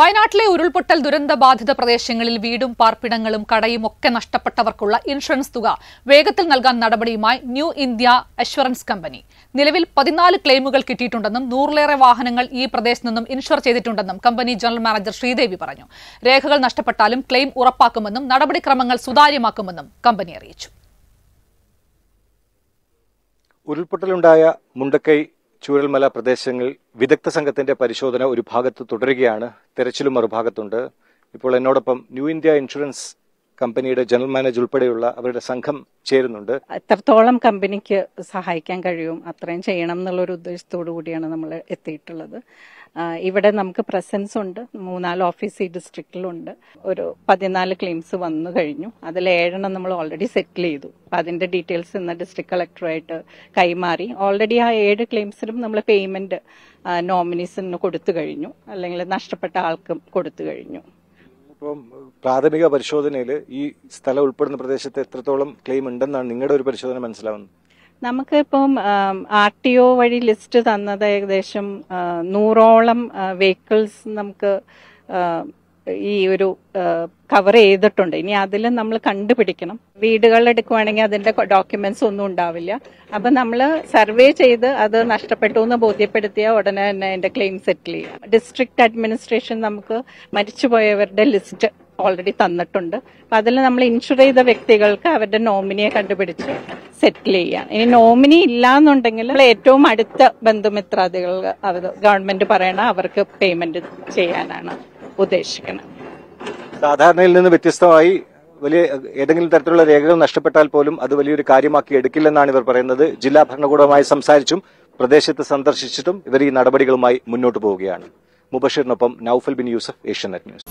വയനാട്ടിലെ ഉരുൾപൊട്ടൽ ദുരന്ത ബാധിത പ്രദേശങ്ങളിൽ വീടും പാർപ്പിടങ്ങളും കടയും ഒക്കെ നഷ്ടപ്പെട്ടവർക്കുള്ള ഇൻഷുറൻസ് തുക വേഗത്തിൽ നൽകാൻ നടപടിയുമായി ന്യൂ ഇന്ത്യ അഷ്വറൻസ് കമ്പനി. നിലവിൽ പതിനാല് ക്ലെയിമുകൾ കിട്ടിയിട്ടുണ്ടെന്നും നൂറിലേറെ വാഹനങ്ങൾ ഈ പ്രദേശത്ത് നിന്നും ഇൻഷുർ ചെയ്തിട്ടുണ്ടെന്നും കമ്പനി ജനറൽ മാനേജർ ശ്രീദേവി പറഞ്ഞു. രേഖകൾ നഷ്ടപ്പെട്ടാലും ക്ലെയിം ഉറപ്പാക്കുമെന്നും നടപടിക്രമങ്ങൾ സുതാര്യമാക്കുമെന്നും കമ്പനി അറിയിച്ചു. ഉരുൾപൊട്ടലുണ്ടായ മുണ്ടക്കൈ ചൂരൽമല പ്രദേശങ്ങൾ വിദഗ്ധ സംഘത്തിന്റെ പരിശോധന ഒരു ഭാഗത്ത് തുടരുകയാണ്. തെരച്ചിലും മറുഭാഗത്തുണ്ട്. ഇപ്പോൾ എന്നോടൊപ്പം ന്യൂ ഇന്ത്യ ഇൻഷുറൻസ് കമ്പനിയുടെ ജനറൽ മാനേജർ ഉൾപ്പെടെയുള്ള അവരുടെ സംഘം ചേരുന്നുണ്ട്. എത്രത്തോളം കമ്പനിക്ക് സഹായിക്കാൻ കഴിയും അത്രയും ചെയ്യണം എന്നുള്ള ഒരു ഉദ്ദേശത്തോടു കൂടിയാണ് നമ്മൾ എത്തിയിട്ടുള്ളത്. ഇവിടെ നമുക്ക് പ്രസൻസ് ഉണ്ട്. മൂന്നാൽ ഓഫീസ് ഈ ഡിസ്ട്രിക്റ്റിലുണ്ട് ഒരു പതിനാല് ക്ലെയിംസ് വന്നു കഴിഞ്ഞു. അതിൽ ഏഴെണ്ണം നമ്മൾ ഓൾറെഡി സെറ്റിൽ ചെയ്തു. അപ്പം അതിന്റെ ഡീറ്റെയിൽസ് ഇന്ന് ഡിസ്ട്രിക്ട് കളക്ടറായിട്ട് കൈമാറി. ഓൾറെഡി ആ ഏഴ് ക്ലെയിംസിലും നമ്മൾ പേയ്മെന്റ് നോമിനീസിന് കൊടുത്തു കഴിഞ്ഞു. അല്ലെങ്കിൽ നഷ്ടപ്പെട്ട ആൾക്കും കൊടുത്തു കഴിഞ്ഞു. ഇപ്പം പ്രാഥമിക പരിശോധനയിൽ ഈ സ്ഥലം ഉൾപ്പെടുന്ന പ്രദേശത്ത് എത്രത്തോളം ക്ലെയിം ഉണ്ടെന്നാണ് നിങ്ങളുടെ ഒരു പരിശോധന മനസ്സിലാവുന്നത്? നമുക്ക് ഇപ്പം ആർ ടി ഒ വഴി ലിസ്റ്റ് തന്നത് ഏകദേശം നൂറോളം വെഹിക്കിൾസ് നമുക്ക് ഈ ഒരു കവർ ചെയ്തിട്ടുണ്ട്. ഇനി അതിൽ നമ്മൾ കണ്ടുപിടിക്കണം. വീടുകൾ എടുക്കുവാണെങ്കിൽ അതിന്റെ ഡോക്യുമെന്റ്സ് ഒന്നും ഉണ്ടാവില്ല. അപ്പൊ നമ്മൾ സർവേ ചെയ്ത് അത് നഷ്ടപ്പെട്ടു എന്ന് ബോധ്യപ്പെടുത്തിയ ഉടനെ തന്നെ അതിന്റെ ക്ലെയിം സെറ്റിൽ ചെയ്യാം. ഡിസ്ട്രിക്ട് അഡ്മിനിസ്ട്രേഷൻ നമുക്ക് മരിച്ചുപോയവരുടെ ലിസ്റ്റ് ഓൾറെഡി തന്നിട്ടുണ്ട്. അപ്പൊ അതിൽ നമ്മൾ ഇൻഷുർ ചെയ്ത വ്യക്തികൾക്ക് അവരുടെ നോമിനിയെ കണ്ടുപിടിച്ച് സെറ്റിൽ ചെയ്യാം. ഇനി നോമിനി ഇല്ല എന്നുണ്ടെങ്കിൽ നമ്മൾ ഏറ്റവും അടുത്ത ബന്ധുമിത്രാദികൾ അവർ ഗവൺമെന്റ് പറയണ അവർക്ക് പേയ്മെന്റ് ചെയ്യാനാണ്. ഉദ്ദേശിക്കുന്നത്. സാധാരണയിൽ നിന്ന് വ്യത്യസ്തമായി വലിയ ഏതെങ്കിലും തരത്തിലുള്ള രേഖകൾ നഷ്ടപ്പെട്ടാൽ പോലും അത് വലിയൊരു കാര്യമാക്കി എടുക്കില്ലെന്നാണ് ഇവർ പറയുന്നത്. ജില്ലാ ഭരണകൂടവുമായി സംസാരിച്ചും പ്രദേശത്ത് സന്ദർശിച്ചിട്ടും ഇവർ ഈ നടപടികളുമായി മുന്നോട്ട് പോവുകയാണ്. മുബഷീറിനൊപ്പം നൌഫൽ ബിൻ യൂസഫ് ഏഷ്യനെറ്റ് ന്യൂസ്.